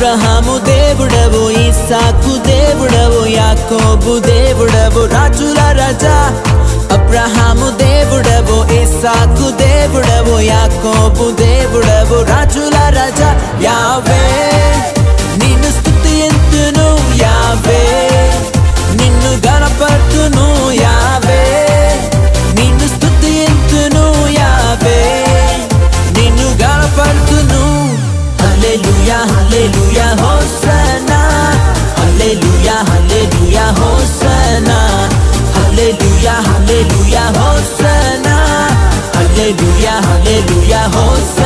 అబ్రహాము దేవుడవు ఇస్సాకు దేవుడవు యాకోబు దేవుడవు రాజుల రాజా. అబ్రహాము దేవుడవు ఇస్సాకు దేవుడవు యాకోబు దేవుడవు రాజుల రాజా. యావే నిన్ను స్థుతి ఎంతును యావే. నిన్ను గణపడు hallelujah hallelujah hosanna hallelujah hallelujah hosanna hallelujah hallelujah hosanna hallelujah hallelujah hosanna